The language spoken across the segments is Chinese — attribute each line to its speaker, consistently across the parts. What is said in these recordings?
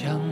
Speaker 1: 将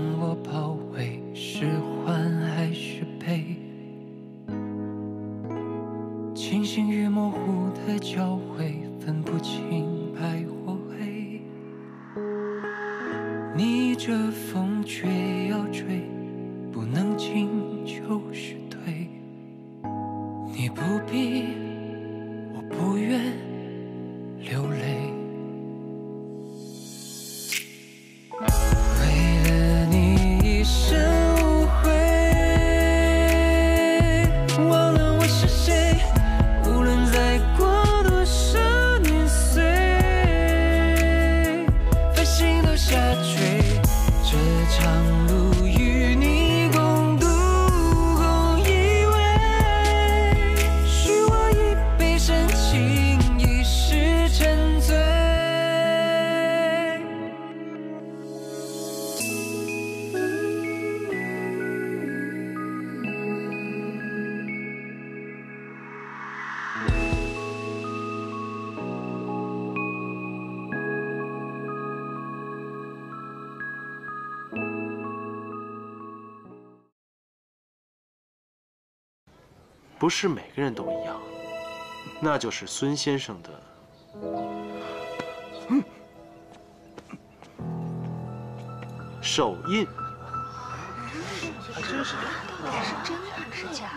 Speaker 1: 不是
Speaker 2: 每个人都一样，那就是孙先生的手印。
Speaker 3: 是真还是假？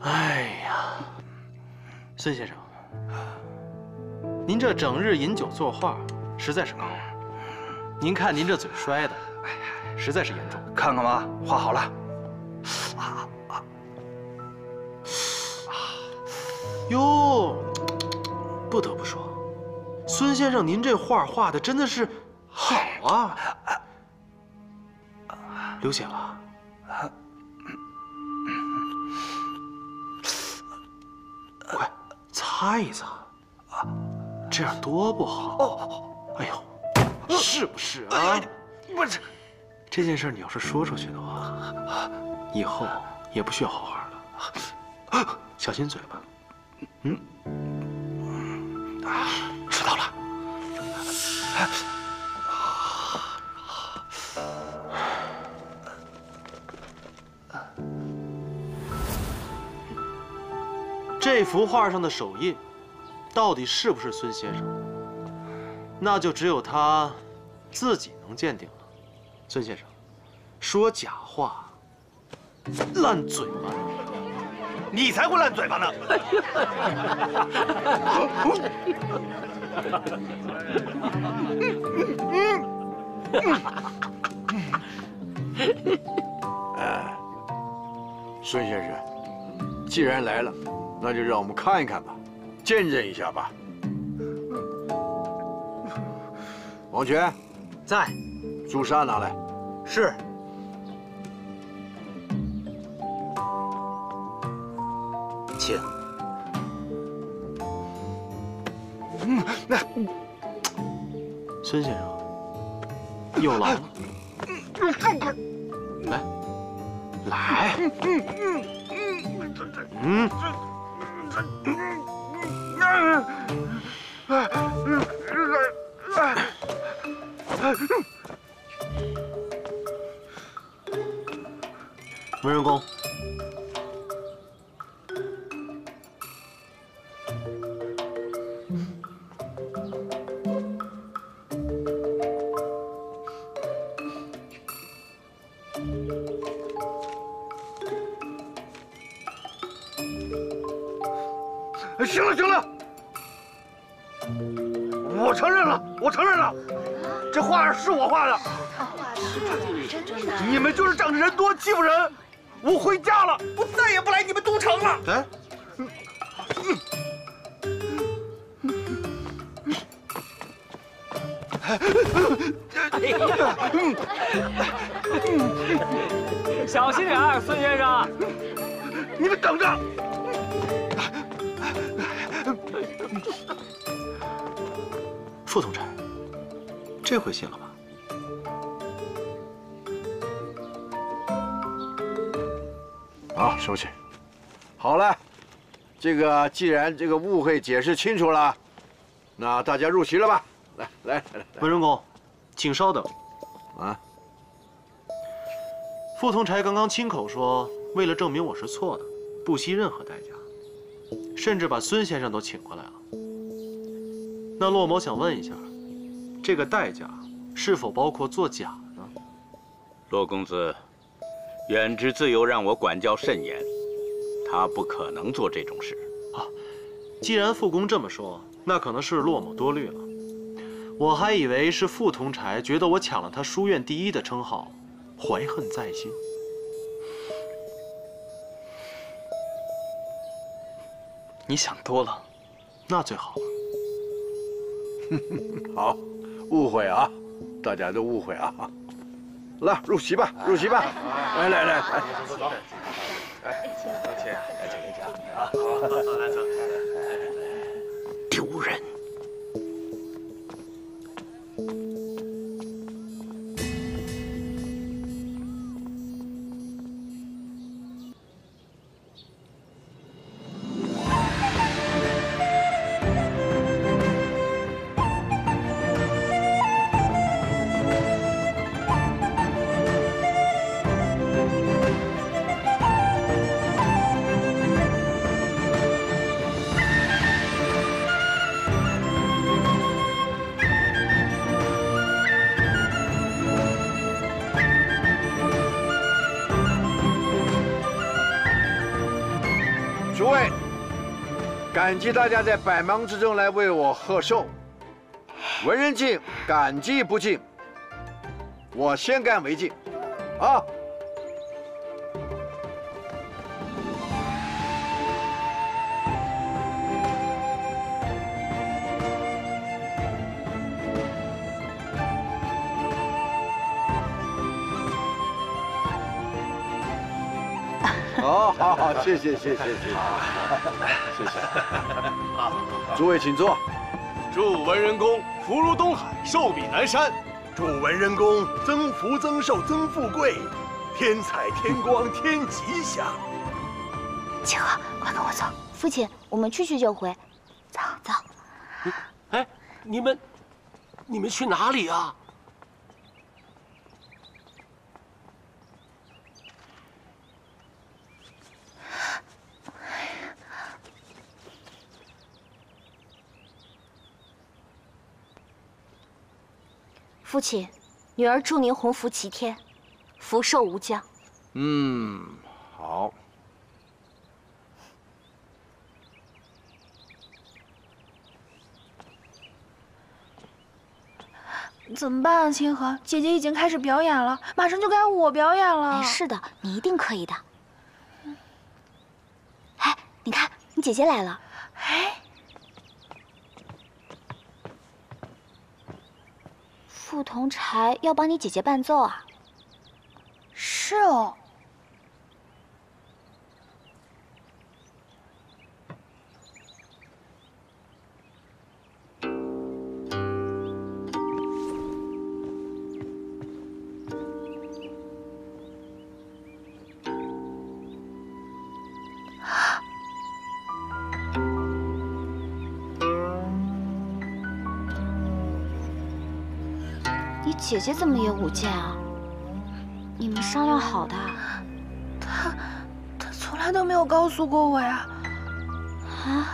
Speaker 2: 哎呀，孙先生，您这整日饮酒作画，实在是高啊！您看您这嘴摔的，实在是严重。
Speaker 4: 看看吧，画好了。
Speaker 2: 啊啊哟，不得不说，孙先生，您这画画的真的是好啊！流血了？快擦一擦，这样多不好。哎呦，是不是啊？
Speaker 4: 不是，
Speaker 2: 这件事你要是说出去的话，以后也不需要好好的，小心嘴巴。嗯，啊，知道了。这幅画上的手印，到底是不是孙先生？那就只有他自己能鉴定了。孙先生，说假话，烂嘴巴。
Speaker 4: 你才会烂嘴巴呢！
Speaker 5: 哎，孙先生，既然来了，那就让我们看一看吧，见证一下吧。王权，
Speaker 4: 在，
Speaker 5: 朱砂拿来。
Speaker 4: 是。请。
Speaker 5: 嗯，那
Speaker 2: 孙先生有劳了。来，来。嗯嗯。文人公，
Speaker 4: 行了行了，我承认了，我承认了，这画是我画的。你们就是仗着人多欺负人，我回家了，我再也不来你们都城了。
Speaker 2: 哎，
Speaker 6: 小心点儿，孙先生。
Speaker 4: 你们等着。
Speaker 2: 副统差，这回信了
Speaker 5: 收起。好了，这个既然这个误会解释清楚了，那大家入席了吧？来。来来来，
Speaker 2: 文仁公，请稍等。
Speaker 5: 啊，
Speaker 2: 傅同柴刚刚亲口说，为了证明我是错的，不惜任何代价，甚至把孙先生都请过来了。那骆某想问一下，这个代价是否包括作假呢？
Speaker 7: 骆公子，远之自有让我管教甚严，他不可能做这种事。
Speaker 2: 啊既然傅公这么说，那可能是骆某多虑了。我还以为是傅同柴觉得我抢了他书院第一的称号，怀恨在心。
Speaker 8: 你想多了，
Speaker 2: 那最好了。
Speaker 5: 好，误会啊，大家都误会啊。来，入席吧，入席吧。来来来，来，
Speaker 8: 走走走。哎，走起，来请一下啊。好，来走。
Speaker 5: 丢人！感激大家在百忙之中来为我贺寿。文人敬，感激不尽。我先干为敬，啊！好好好，谢谢谢谢谢谢，谢好。诸位请坐。
Speaker 4: 祝文人公福如东海，寿比南山。祝文人公增福增寿增富贵，天彩天光天吉祥。
Speaker 3: 清河，快跟我走，父亲，我们去去就回。走走。
Speaker 9: 哎，你们，你们去哪里啊？
Speaker 3: 父亲，女儿祝您鸿福齐天，福寿无疆。
Speaker 5: 嗯，好。
Speaker 10: 怎么办啊，清河？姐姐已经开始表演了，马上就该我表演了。
Speaker 3: 没事的，你一定可以的。哎，你看，你姐姐来了。
Speaker 10: 哎，
Speaker 3: 傅同柴要帮你姐姐伴奏啊？
Speaker 10: 是哦。
Speaker 3: 姐姐怎么也舞剑啊？你们商量好的？
Speaker 10: 她，她从来都没有告诉过我呀。
Speaker 3: 啊？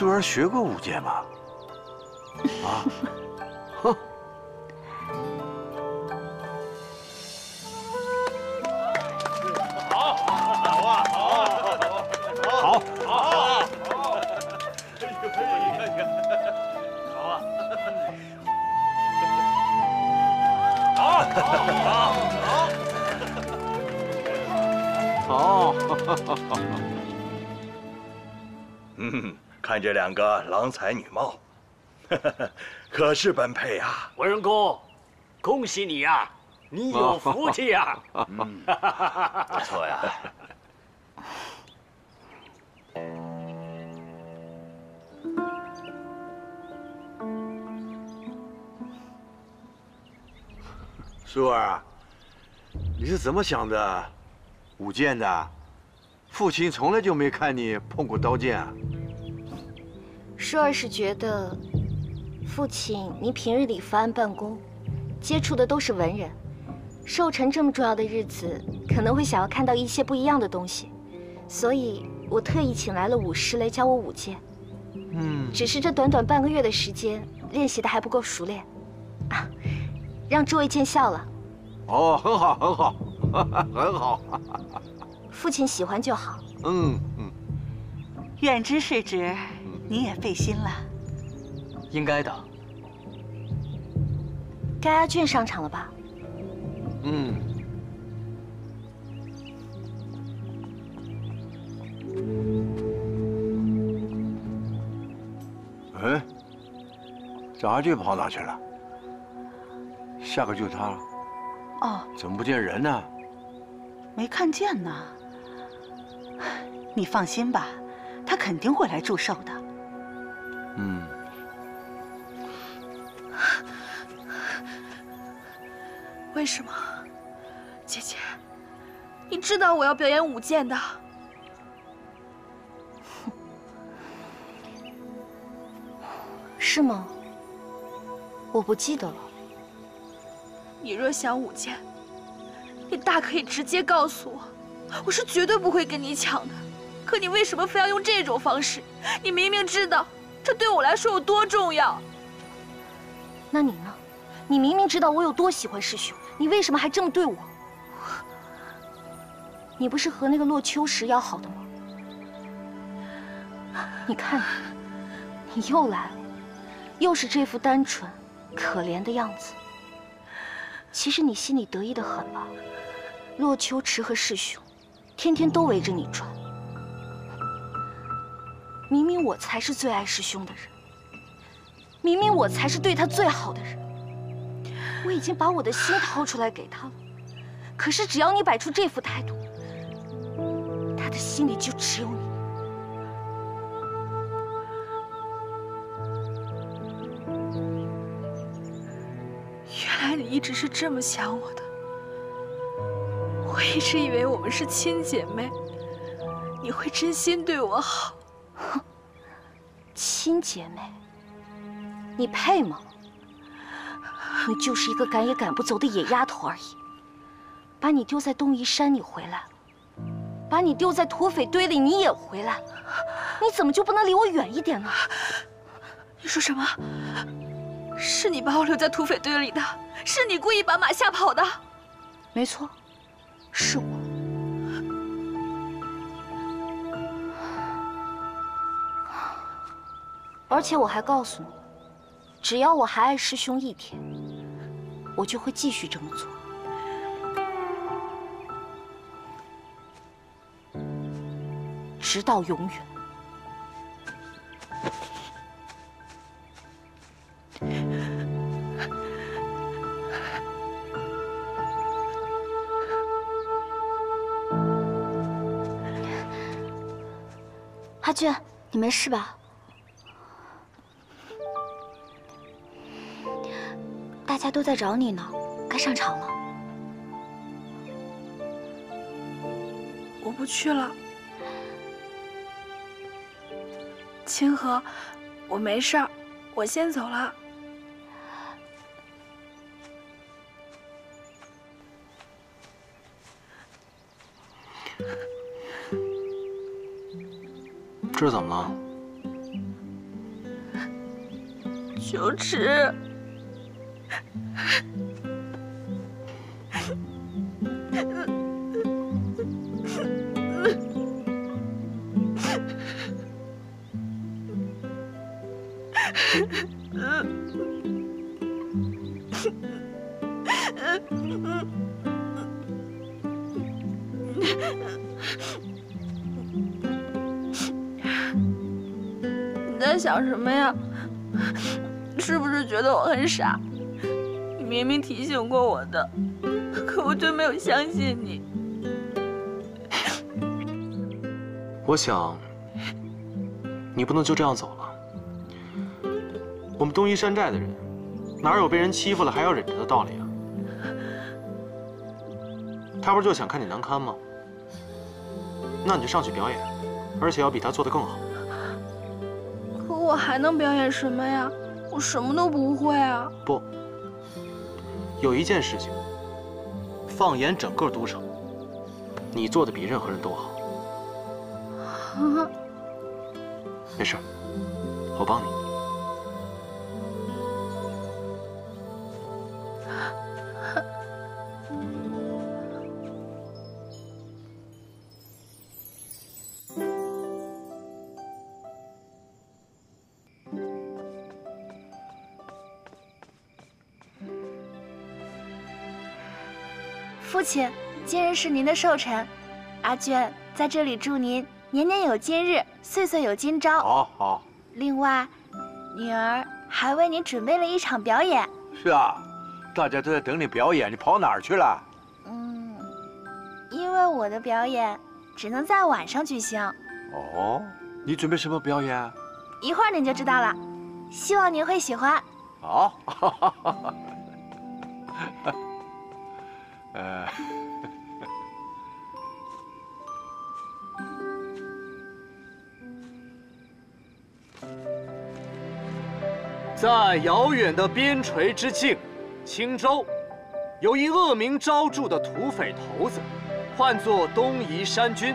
Speaker 5: 秀儿学过舞剑吗？啊？哼！
Speaker 4: 好，好啊，好啊，好，好，好。哎呦，你看看，好啊，好，好，好，好。嗯，看这两个郎才女貌。可是般配啊。
Speaker 9: 文人公恭喜你呀你有福气呀
Speaker 4: 嗯。不错呀。
Speaker 5: 舒儿你是怎么想的？舞剑的？父亲从来就没看你碰过刀剑啊。
Speaker 3: 舒儿是觉得，父亲您平日里伏案办公，接触的都是文人，寿辰这么重要的日子，可能会想要看到一些不一样的东西，所以我特意请来了舞师来教我舞剑。
Speaker 5: 嗯，
Speaker 3: 只是这短短半个月的时间，练习的还不够熟练，啊，让诸位见笑了。
Speaker 5: 哦，很好，很好，很好。
Speaker 3: 父亲喜欢就好。
Speaker 5: 嗯嗯。
Speaker 11: 远之世侄，你也费心了。
Speaker 6: 应该的。
Speaker 3: 该阿俊上场了吧？
Speaker 5: 嗯。哎，这阿俊跑哪去了？下个就是他了。
Speaker 11: 哦，
Speaker 5: 怎么不见人呢？
Speaker 11: 没看见呢。你放心吧，他肯定会来祝寿的。
Speaker 5: 嗯。
Speaker 10: 为什么，姐姐？你知道我要表演舞剑的。
Speaker 3: 是吗？我不记得了。
Speaker 10: 你若想舞剑，你大可以直接告诉我，我是绝对不会跟你抢的。可你为什么非要用这种方式？你明明知道这对我来说有多重要。
Speaker 3: 那你呢？你明明知道我有多喜欢师兄，你为什么还这么对我？你不是和那个洛秋实要好的吗？你看你，你又来了，又是这副单纯、可怜的样子。其实你心里得意的很吧？洛秋池和师兄，天天都围着你转。明明我才是最爱师兄的人，明明我才是对他最好的人。我已经把我的心掏出来给他了，可是只要你摆出这副态度，他的心里就只有你。
Speaker 10: 原来你一直是这么想我的，我一直以为我们是亲姐妹，你会真心对我好。
Speaker 3: 哼，亲姐妹，你配吗？你就是一个赶也赶不走的野丫头而已。把你丢在东夷山，你回来了；把你丢在土匪堆里，你也回来了。你怎么就不能离我远一点呢？
Speaker 10: 你说什么？是你把我留在土匪堆里的？是你故意把马吓跑的？
Speaker 3: 没错，是我。而且我还告诉你，只要我还爱师兄一天，我就会继续这么做，直到永远。阿俊，你没事吧？大家都在找你呢，该上场了。
Speaker 10: 我不去了，清河，我没事儿，我先走了。
Speaker 2: 这是怎么了？
Speaker 10: 秋池。想什么呀？是不是觉得我很傻？你明明提醒过我的，可我却没有相信你。
Speaker 2: 我想，你不能就这样走了。我们东夷山寨的人，哪有被人欺负了还要忍着的道理啊？他不是就想看你难堪吗？那你就上去表演，而且要比他做的更好。
Speaker 12: 可我还能表演什么呀？我什么都不会啊！
Speaker 2: 不，有一件事情，放眼整个都城，你做的比任何人都好。没事，我帮你。
Speaker 12: 父亲，今日是您的寿辰，阿娟在这里祝您年年有今日，岁岁有今朝。
Speaker 5: 好好。
Speaker 12: 另外，女儿还为你准备了一场表演。
Speaker 5: 是啊，大家都在等你表演，你跑哪儿去了？
Speaker 12: 嗯，因为我的表演只能在晚上举行。
Speaker 5: 哦，你准备什么表演？
Speaker 12: 一会儿您就知道了，希望您会喜欢。
Speaker 5: 好。呃，
Speaker 13: 在遥远的边陲之境，青州，有一恶名昭著的土匪头子，唤作东夷山君，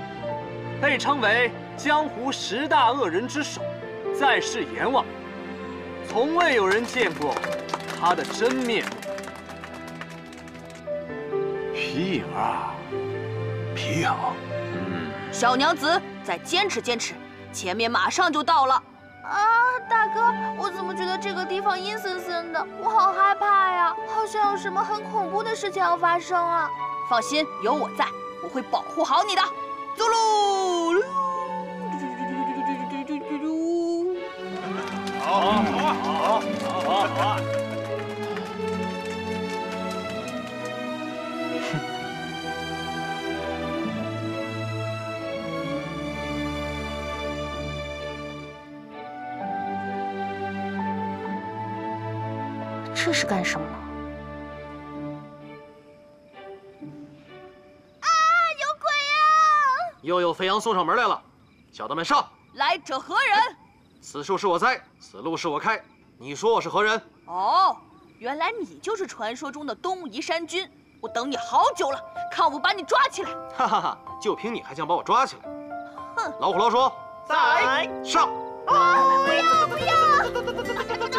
Speaker 13: 被称为江湖十大恶人之首，在世阎王，从未有人见过他的真面目。
Speaker 5: 皮影啊，皮影，
Speaker 14: 嗯，小娘子再坚持坚持，前面马上就到了。
Speaker 12: 啊，大哥，我怎么觉得这个地方阴森森的？我好害怕呀，好像有什么很恐怖的事情要发生啊！
Speaker 14: 放心，有我在，我会保护好你的。走喽！
Speaker 4: 好，好啊，好，好啊，好
Speaker 3: 是干什么？
Speaker 12: 啊！有鬼呀！
Speaker 2: 又有肥羊送上门来了，小的们上！
Speaker 14: 来者何人？
Speaker 2: 此树是我栽，此路是我开。你说我是何人？
Speaker 14: 哦，原来你就是传说中的东夷山君。我等你好久了，看我不把你抓起来！
Speaker 2: 哈哈哈！就凭你还想把我抓起来？
Speaker 14: 哼！
Speaker 2: 老虎老鼠
Speaker 15: 在
Speaker 2: 上！
Speaker 12: 啊！不要不要！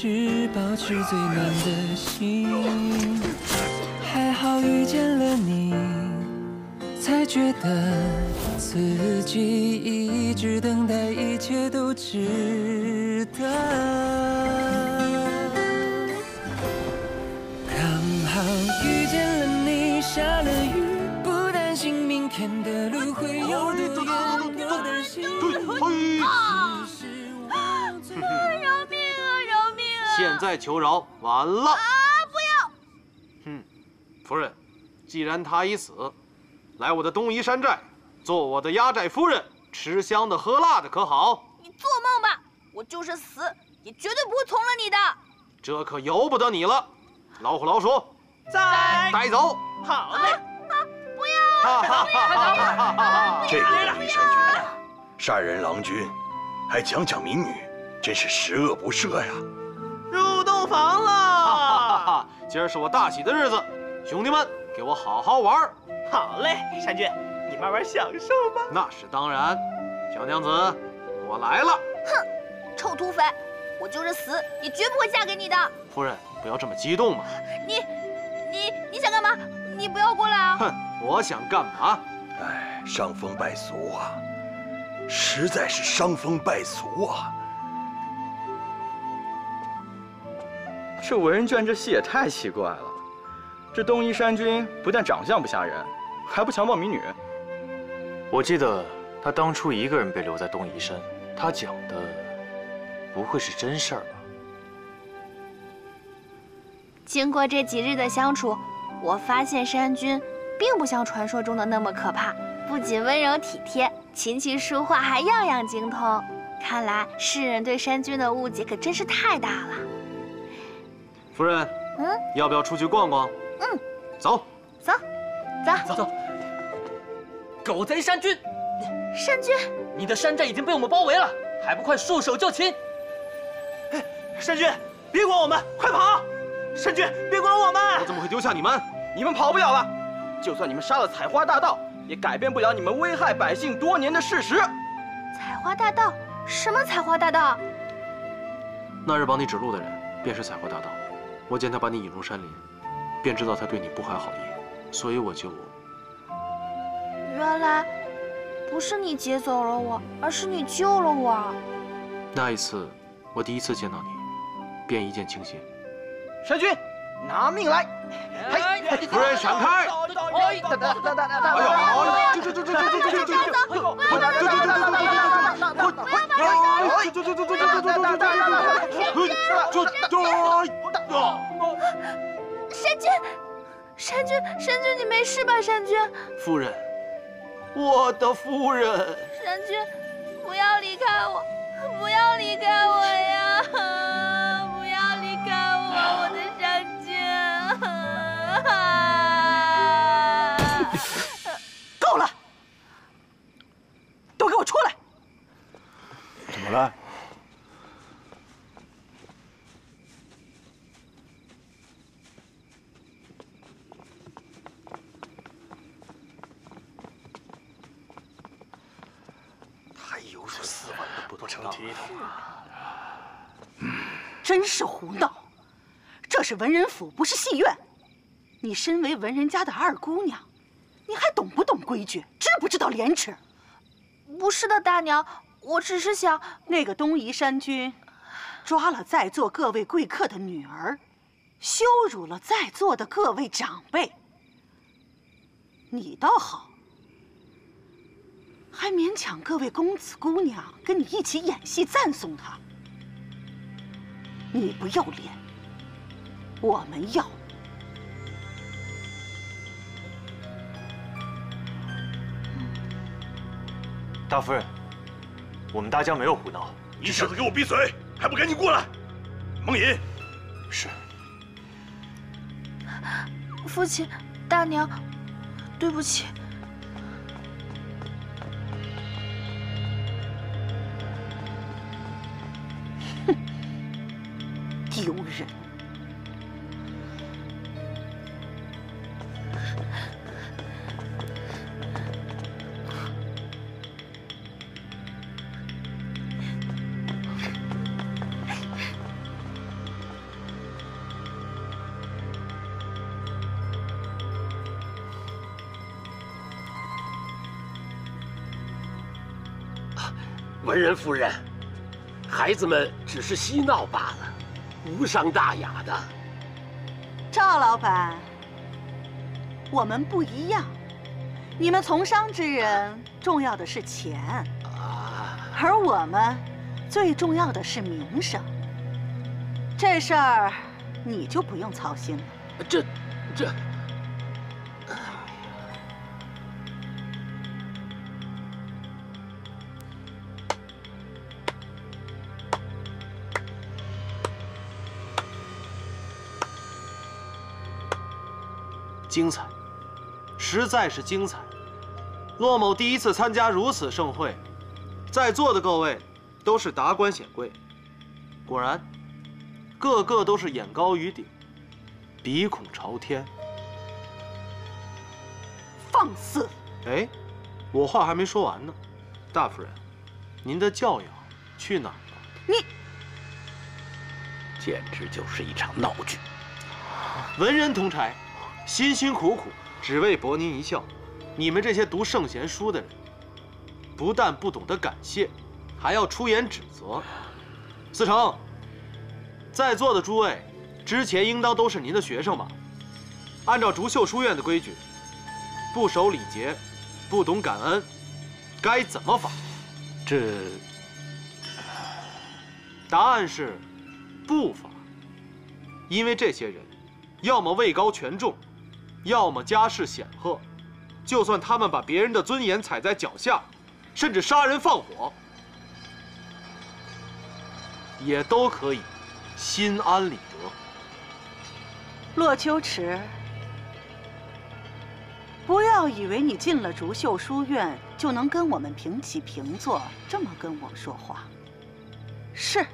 Speaker 1: 直保持最暖的心。还好遇见了你，才觉得自己一直等待，一切都值得。刚好遇见了你，下了雨，不担心明天的路会有多远，不担心。
Speaker 2: 现在求饶，晚了。夫人，既然他已死，来我的东夷山寨，做我的压寨夫人，吃香的喝辣的，可好？
Speaker 12: 你做梦吧！我就是死，也绝对不会从了你的。
Speaker 2: 这可由不得你了，老虎老鼠，
Speaker 15: 在
Speaker 2: 带走。
Speaker 15: 好嘞！
Speaker 12: 啊！不要！
Speaker 2: 哈哈哈哈哈！
Speaker 4: 这个东夷山君，杀人郎君，还强抢民女，真是十恶不赦呀！
Speaker 15: 房了！
Speaker 2: 哈哈哈！今儿是我大喜的日子。兄弟们，给我好好玩！
Speaker 15: 好嘞，山君，你慢慢享受吧。
Speaker 2: 那是当然。小娘子，我来了。
Speaker 12: 哼，臭土匪，我就是死也绝不会嫁给你的。
Speaker 2: 夫人，不要这么激动嘛。
Speaker 12: 你，你，你想干嘛？你不要过来啊！
Speaker 2: 哼，我想干嘛？
Speaker 4: 哎，伤风败俗啊，实在是伤风败俗啊。
Speaker 8: 这文人卷这戏也太奇怪了。这东夷山君不但长相不吓人，还不强暴民女？
Speaker 2: 我记得他当初一个人被留在东夷山，他讲的不会是真事儿吧？
Speaker 10: 经过这几日的相处，我发现山君并不像传说中的那么可怕，不仅温柔体贴，琴棋书画还样样精通。看来世人对山君的误解可真是太大了。
Speaker 2: 夫人，
Speaker 10: 嗯，
Speaker 2: 要不要出去逛逛？
Speaker 10: 嗯，
Speaker 2: 走，
Speaker 10: 走，走，
Speaker 6: 走走。狗贼山君，
Speaker 10: 山君，
Speaker 6: 你的山寨已经被我们包围了，还不快束手就擒！
Speaker 9: 山君，别管我们，快跑！山君，别管我们！
Speaker 2: 我怎么会丢下你们？
Speaker 8: 你们跑不了了，就算你们杀了采花大盗，也改变不了你们危害百姓多年的事实。
Speaker 10: 采花大盗？什么采花大盗？
Speaker 2: 那日帮你指路的人便是采花大盗。我见他把你引入山林，便知道他对你不怀好意，所以我就……
Speaker 10: 原来不是你劫走了我，而是你救了我。
Speaker 2: 那一次，我第一次见到你，便一见倾心。
Speaker 8: 山君，拿命来！
Speaker 5: 夫人闪开！
Speaker 8: 哎呦！哎
Speaker 5: 呀！这这这这这这这这这！快快快快快！快！这这这这这这这这这！
Speaker 10: 山君，山君，山君，你没事吧？山君，
Speaker 2: 夫人，我的夫人。
Speaker 10: 山君，不要离开我，不要离开我呀！
Speaker 5: 么了？
Speaker 9: 还有数四万的不成体统啊！
Speaker 11: 真是胡闹！这是文人府，不是戏院。你身为文人家的二姑娘，你还懂不懂规矩？知不知道廉耻？
Speaker 10: 不是的，大娘，我只是想……
Speaker 11: 那个东夷山君抓了在座各位贵客的女儿，羞辱了在座的各位长辈。你倒好，还勉强各位公子姑娘跟你一起演戏赞颂他。你不要脸，我们要。
Speaker 2: 大夫人，我们大家没有胡闹。
Speaker 4: 你小子给我闭嘴！还不赶紧过来！梦隐，
Speaker 2: 是。
Speaker 10: 父亲，大娘，对不起。
Speaker 11: 人
Speaker 9: 夫人，孩子们只是嬉闹罢了，无伤大雅的。
Speaker 11: 赵老板，我们不一样，你们从商之人重要的是钱，而我们最重要的是名声。这事儿你就不用操心了。
Speaker 9: 这，这。
Speaker 2: 精彩，实在是精彩。骆某第一次参加如此盛会，在座的各位都是达官显贵，果然，个个都是眼高于顶，鼻孔朝天。
Speaker 11: 放肆！
Speaker 2: 哎，我话还没说完呢，大夫人，您的教养去哪儿了？
Speaker 11: 你
Speaker 9: 简直就是一场闹剧！
Speaker 2: 文人同差。辛辛苦苦只为博您一笑，你们这些读圣贤书的人，不但不懂得感谢，还要出言指责。思成，在座的诸位，之前应当都是您的学生吧？按照竹秀书院的规矩，不守礼节，不懂感恩，该怎么罚？
Speaker 13: 这
Speaker 2: 答案是不罚，因为这些人要么位高权重，要么家世显赫，就算他们把别人的尊严踩在脚下，甚至杀人放火，也都可以心安理得。
Speaker 11: 洛秋池，不要以为你进了竹秀书院就能跟我们平起平坐，这么跟我说话。是，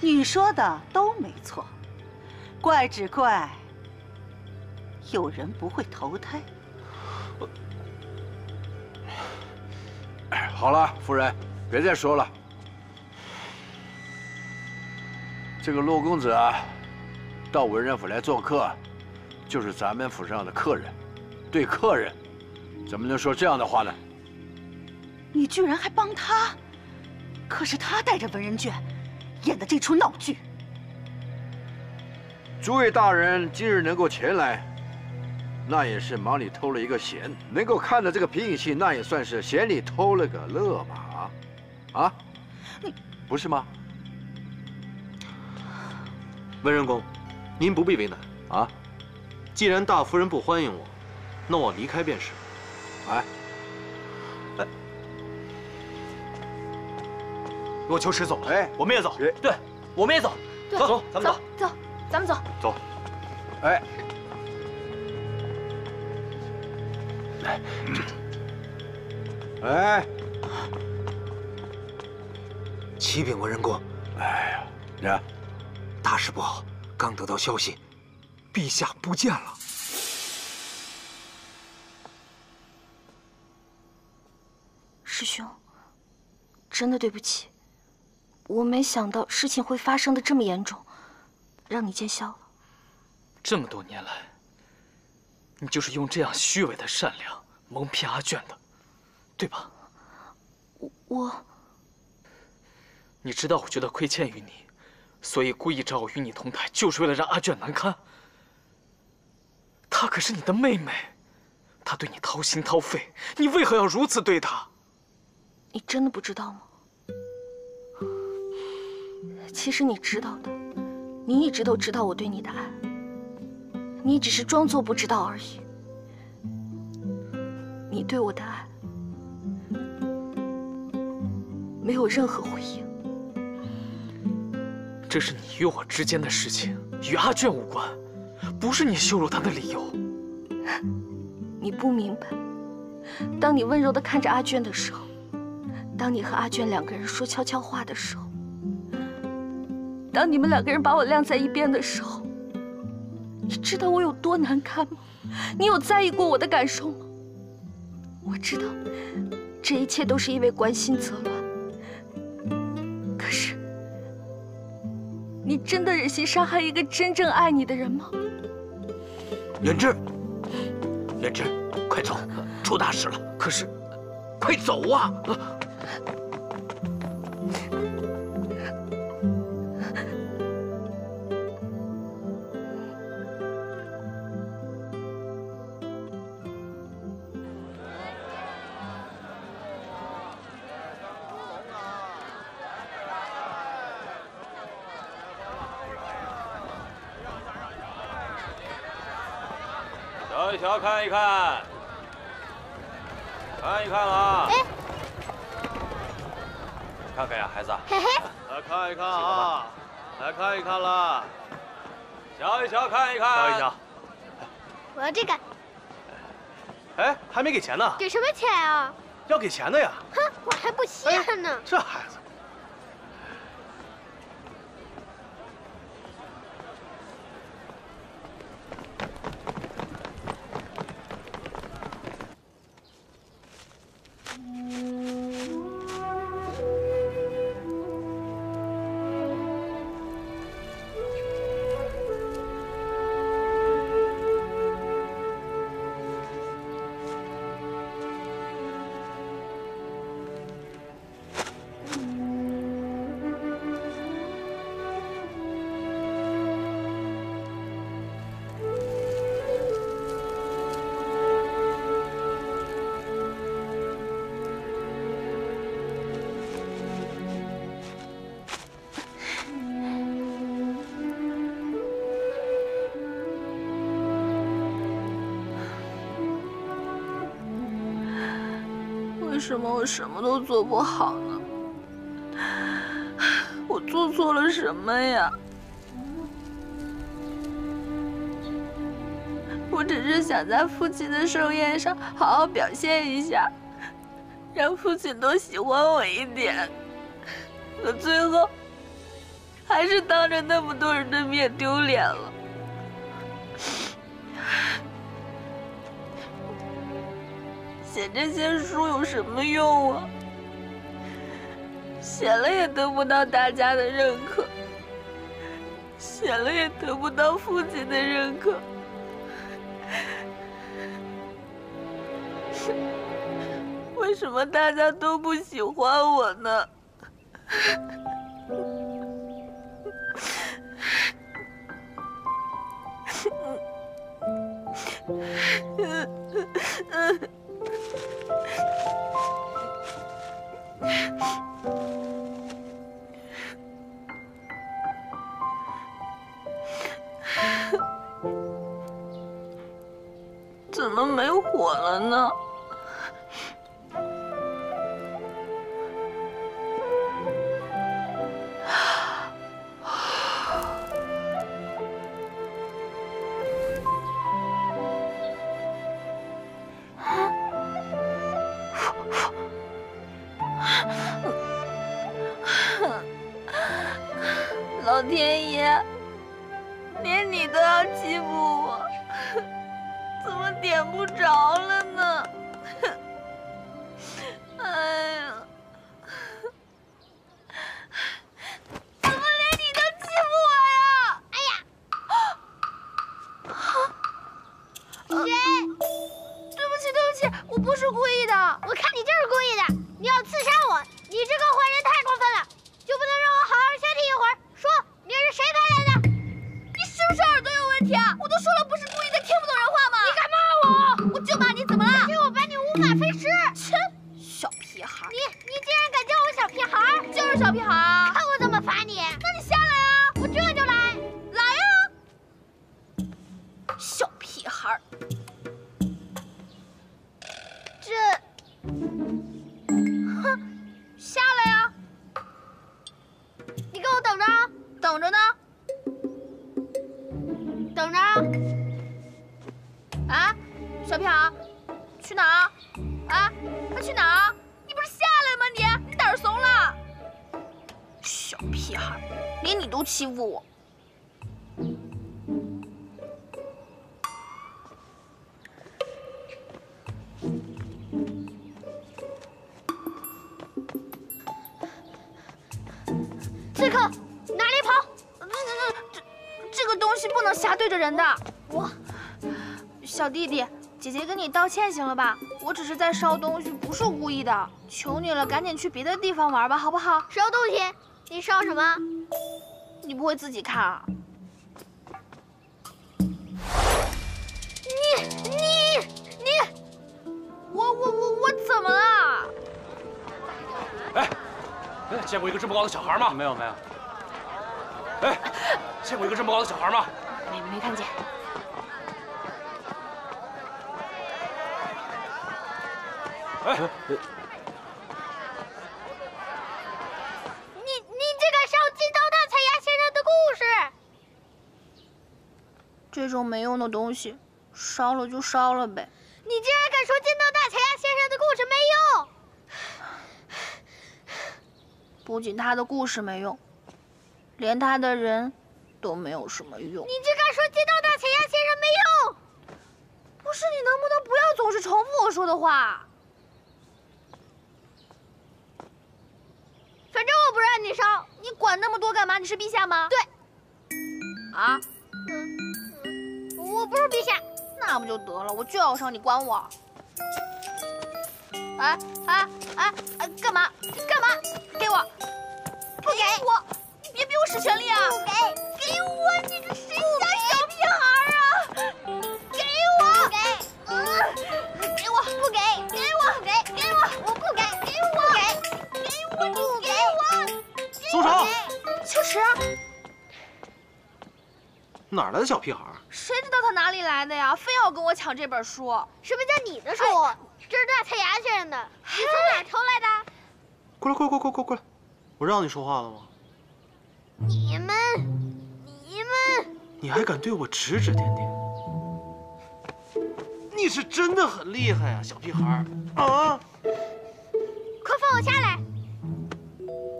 Speaker 11: 你说的都没错，怪只怪有人不会投胎。
Speaker 5: 好了，夫人，别再说了。这个洛公子啊，到文人府来做客，就是咱们府上的客人，对客人，怎么能说这样的话呢？
Speaker 11: 你居然还帮他？可是他带着文人卷演的这出闹剧。
Speaker 5: 诸位大人今日能够前来，那也是忙里偷了一个闲，能够看到这个皮影戏，那也算是闲里偷了个乐嘛，啊？不是吗？
Speaker 2: 文仁公，您不必为难
Speaker 5: 啊。
Speaker 2: 既然大夫人不欢迎我，那我离开便是。
Speaker 5: 哎，
Speaker 2: 哎，
Speaker 8: 若秋池走了，
Speaker 5: 哎，
Speaker 8: 我们也走。
Speaker 6: 对，我们也走。
Speaker 10: 走
Speaker 6: 走，咱们走。
Speaker 10: 走，咱们走。
Speaker 8: 走。
Speaker 5: 哎，哎，
Speaker 16: 启禀文仁公，
Speaker 5: 哎呀，呀，
Speaker 16: 大事不好，刚得到消息，陛下不见了。
Speaker 3: 师兄，真的对不起，我没想到事情会发生的这么严重，让你见笑了。
Speaker 6: 这么多年来，你就是用这样虚伪的善良蒙骗阿娟的，对吧？
Speaker 3: 我我，
Speaker 6: 你知道我觉得亏欠于你，所以故意找我与你同台，就是为了让阿娟难堪。她可是你的妹妹，她对你掏心掏肺，你为何要如此对她？
Speaker 3: 你真的不知道吗？其实你知道的，你一直都知道我对你的爱，你只是装作不知道而已。你对我的爱没有任何回应，
Speaker 6: 这是你与我之间的事情，与阿娟无关，不是你羞辱他的理由。
Speaker 3: 你不明白，当你温柔的看着阿娟的时候，当你和阿娟两个人说悄悄话的时候，当你们两个人把我晾在一边的时候，你知道我有多难堪吗？你有在意过我的感受吗？我知道，这一切都是因为关心则乱。可是，你真的忍心伤害一个真正爱你的人吗？
Speaker 16: 远志，远志，快走，出大事了！
Speaker 6: 可是，
Speaker 16: 快走啊！
Speaker 8: 钱呢。
Speaker 17: 给什么钱啊？
Speaker 8: 要给钱的呀。
Speaker 17: 哼，我还不稀罕呢。
Speaker 8: 这孩子。
Speaker 10: 我什么都做不好呢？我做错了什么呀？我只是想在父亲的寿宴上好好表现一下，让父亲多喜欢我一点。可最后，还是当着那么多人的面丢脸了。写这些书有什么用啊？写了也得不到大家的认可，写了也得不到父亲的认可。为什么大家都不喜欢我呢？我了呢？弟弟，姐姐跟你道歉行了吧？我只是在烧东西，不是故意的。求你了，赶紧去别的地方玩吧，好不好？
Speaker 17: 烧东西？你烧什么？
Speaker 10: 你不会自己看啊？
Speaker 17: 你你你！
Speaker 10: 我我我我怎么了？
Speaker 15: 哎，哎，见过一个这么高的小孩吗？
Speaker 2: 没有没有。
Speaker 15: 哎，见过一个这么高的小孩吗？
Speaker 10: 没没看见。
Speaker 15: 哎，
Speaker 17: 你你竟敢烧金刀大彩牙先生的故事！
Speaker 10: 这种没用的东西，烧了就烧了呗。
Speaker 17: 你竟然敢说金刀大彩牙先生的故事没用！
Speaker 10: 不仅他的故事没用，连他的人都没有什么用。
Speaker 17: 你竟敢说金刀大彩牙先生没用！
Speaker 10: 不是你能不能不要总是重复我说的话？
Speaker 17: 反正我不让你烧，
Speaker 10: 你管那么多干嘛？你是陛下吗？
Speaker 17: 对。
Speaker 10: 啊？
Speaker 17: 嗯，我不是陛下。
Speaker 10: 那不就得了？我就要烧，你管我？哎哎哎哎，干嘛？干嘛？给我！
Speaker 17: 不给
Speaker 10: 我！你别逼我使权力啊！
Speaker 17: 不给！
Speaker 10: 给我！你个谁
Speaker 2: 哪来的小屁孩？
Speaker 10: 谁知道他哪里来的呀？非要跟我抢这本书。
Speaker 17: 什么叫你的书？
Speaker 10: 哎、
Speaker 17: 这是大菜芽先生的，你从哪偷来的？
Speaker 2: 过来，过来，过来，过来，过来！我让你说话了吗？
Speaker 17: 你们，你们，
Speaker 2: 你还敢对我指指点点？你是真的很厉害啊，小屁孩啊！
Speaker 17: 快放我下来！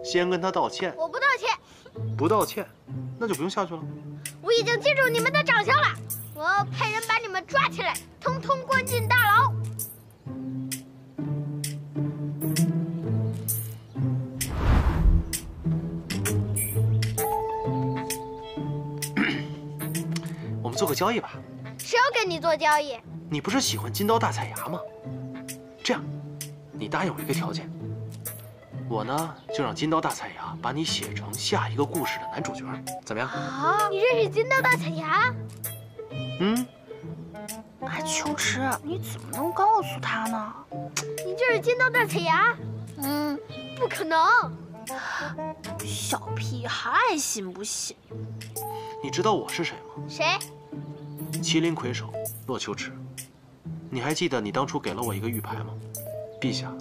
Speaker 2: 先跟他道歉。
Speaker 17: 我不道歉。
Speaker 2: 不道歉，那就不用下去了。
Speaker 17: 我已经记住你们的长相了，我要派人把你们抓起来，通通关进大牢。
Speaker 2: 我们做个交易吧。
Speaker 17: 谁要跟你做交易？
Speaker 2: 你不是喜欢金刀大彩牙吗？这样，你答应我一个条件，我呢就让金刀大彩牙把你写成下一个故事的男主角，怎么样？
Speaker 17: 啊！你认识金刀大彩牙？
Speaker 2: 嗯。
Speaker 3: 哎，秋池，你怎么能告诉他呢？
Speaker 17: 你就是金刀大彩牙？嗯，不可能。
Speaker 3: 小屁孩爱信不信。
Speaker 2: 你知道我是谁吗？
Speaker 17: 谁？
Speaker 2: 麒麟魁首洛秋池。你还记得你当初给了我一个玉牌吗，陛下？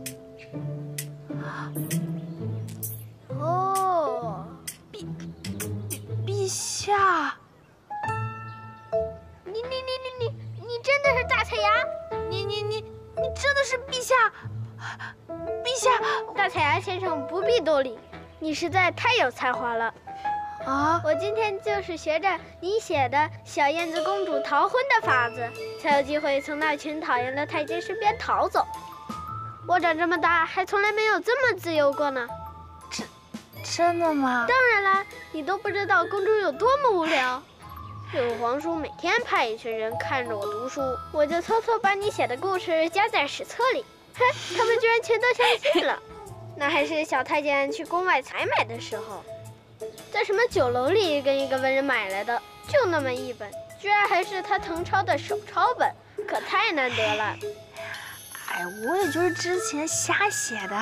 Speaker 17: 哦，
Speaker 3: 陛陛下，
Speaker 17: 你你你你你你真的是大彩牙？
Speaker 3: 你你你你真的是陛下？陛下，
Speaker 17: 大彩牙先生不必多礼，你实在太有才华了。啊！我今天就是学着你写的小燕子公主逃婚的法子，才有机会从那群讨厌的太监身边逃走。我长这么大还从来没有这么自由过呢。
Speaker 3: 真真的吗？
Speaker 17: 当然啦，你都不知道宫中有多么无聊。有皇叔每天派一群人看着我读书，我就偷偷把你写的故事加在史册里。哼，他们居然全都相信了。那还是小太监去宫外采买的时候。在什么酒楼里跟一个文人买来的，就那么一本，居然还是他誊抄的手抄本，可太难得了。
Speaker 3: 哎，我也就是之前瞎写的。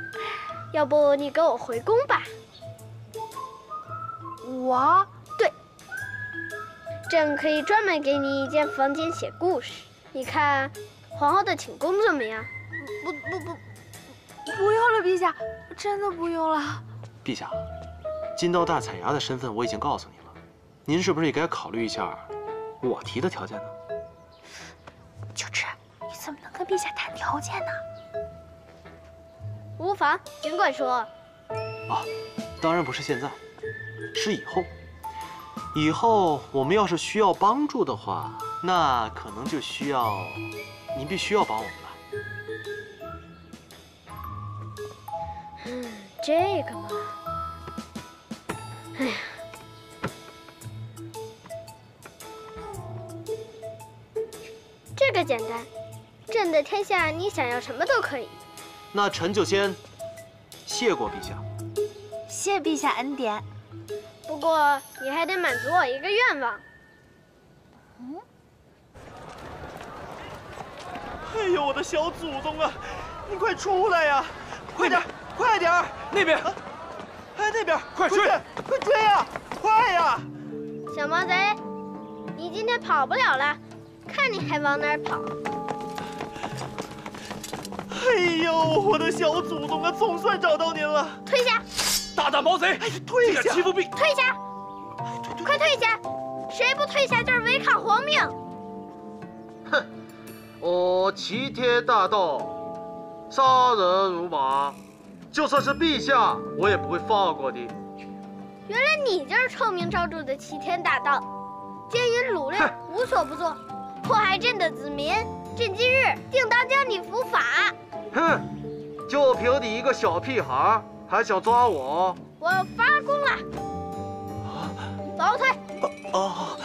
Speaker 17: 要不你跟我回宫吧？
Speaker 3: 我？
Speaker 17: 对，这样可以专门给你一间房间写故事。你看，皇后的寝宫怎么样？
Speaker 3: 不不不，不用了，陛下，真的不用了。
Speaker 2: 陛下。金刀大彩牙的身份我已经告诉你了，您是不是也该考虑一下我提的条件呢？
Speaker 3: 秋池，你怎么能跟陛下谈条件呢？
Speaker 17: 无妨，尽管说。
Speaker 2: 啊，当然不是现在，是以后。以后我们要是需要帮助的话，那可能就需要您必须要帮我们
Speaker 17: 了。嗯，这个嘛。哎呀，这个简单，朕的天下你想要什么都可以。
Speaker 2: 那臣就先谢过陛下。
Speaker 3: 谢陛下恩典。
Speaker 17: 不过你还得满足我一个愿望。
Speaker 15: 嗯。哎呦，我的小祖宗啊！你快出来呀！快点，快点！
Speaker 6: 那边。
Speaker 15: 哎，那边，
Speaker 6: 快追！
Speaker 15: 快追呀！快呀！
Speaker 17: 小毛贼，你今天跑不了了，看你还往哪儿跑！
Speaker 15: 哎呦，我的小祖宗啊，总算找到您了！
Speaker 17: 退下！
Speaker 6: 大胆毛贼，
Speaker 15: 退下！
Speaker 6: 欺负陛……
Speaker 17: 退下！快退下！谁不退下就是违抗皇命！
Speaker 2: 哼！我齐天大盗，杀人如麻。就算是陛下，我也不会放过你。
Speaker 17: 原来你就是臭名昭著的齐天大盗，奸淫掳掠，无所不作，迫害朕的子民。朕今日定当将你伏法。
Speaker 2: 哼！就凭你一个小屁孩，还想抓我？
Speaker 17: 我发功了！往后退！
Speaker 2: 啊！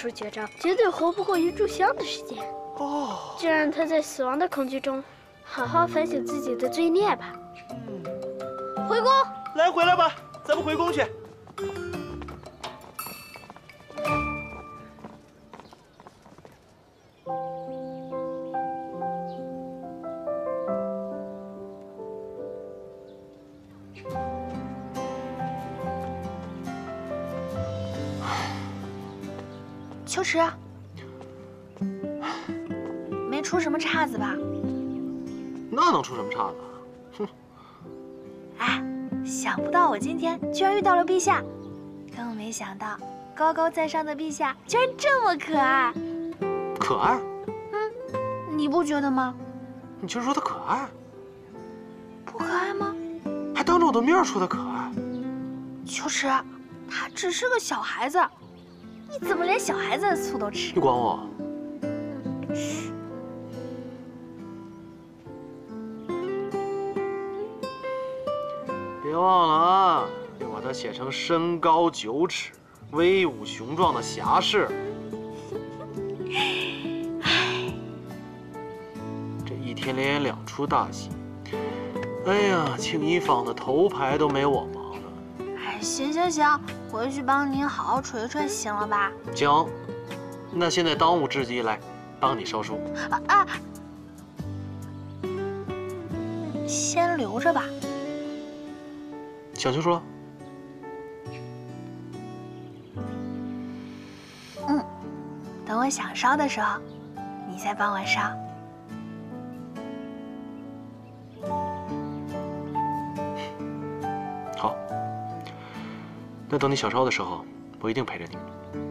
Speaker 17: 这个武术绝招，绝对活不过一炷香的时间。
Speaker 4: 哦，
Speaker 17: 就让他在死亡的恐惧中，好好反省自己的罪孽吧。嗯回宫，
Speaker 15: 来，回来吧，咱们回宫去。
Speaker 10: 秋池，没出什么岔子吧？
Speaker 2: 那能出什么岔子？哼！
Speaker 10: 哎，想不到我今天居然遇到了陛下，更没想到高高在上的陛下居然这么可爱。
Speaker 2: 可爱？
Speaker 10: 嗯，你不觉得吗？
Speaker 2: 你就说他可爱？
Speaker 10: 不可爱吗？
Speaker 2: 还当着我的面说他可爱？
Speaker 10: 秋池，他只是个小孩子。你怎么连小孩子的醋都吃？
Speaker 2: 你管我？
Speaker 10: 嘘！
Speaker 2: 别忘了啊，要把它写成身高九尺、威武雄壮的侠士。这一天连演两出大戏，哎呀，庆衣坊的头牌都没我忙
Speaker 10: 呢。哎，行行行。回去帮您好好捶捶，行了吧？
Speaker 2: 行，那现在当务之急来，帮你烧书。
Speaker 10: 啊啊！先留着吧。
Speaker 2: 想就说。
Speaker 10: 嗯，等我想烧的时候，你再帮我烧。
Speaker 2: 那等你小烧的时候，我一定陪着你。